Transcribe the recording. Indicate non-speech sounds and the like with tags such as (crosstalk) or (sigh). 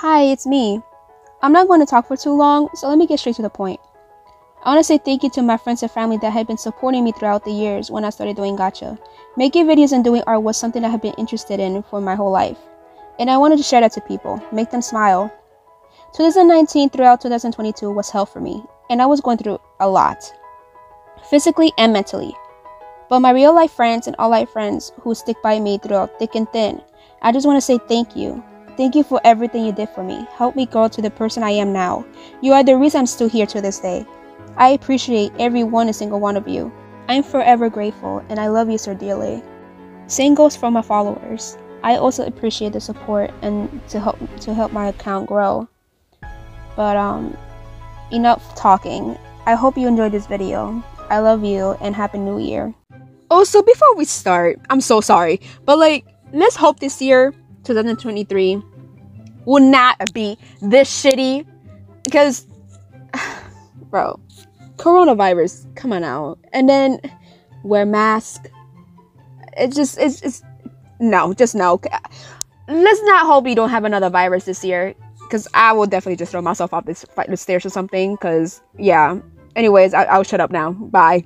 Hi, it's me. I'm not going to talk for too long, so let me get straight to the point. I want to say thank you to my friends and family that have been supporting me throughout the years when I started doing gacha. Making videos and doing art was something I have been interested in for my whole life. And I wanted to share that to people, make them smile. 2019 throughout 2022 was hell for me, and I was going through a lot, physically and mentally. But my real life friends and all life friends who stick by me throughout thick and thin, I just want to say thank you. Thank you for everything you did for me. Help me grow to the person I am now. You are the reason I'm still here to this day. I appreciate every one and single one of you. I'm forever grateful and I love you so dearly. Same goes for my followers. I also appreciate the support and to help to help my account grow. But um enough talking. I hope you enjoyed this video. I love you and happy new year. Also, before we start, I'm so sorry, but like let's hope this year 2023 will not be this shitty because (sighs) bro coronavirus come on out. And then wear mask. It just it's, it's no just no. Let's not hope we don't have another virus this year because i will definitely just throw myself off this stairs or something because yeah. Anyways I, i'll shut up now. Bye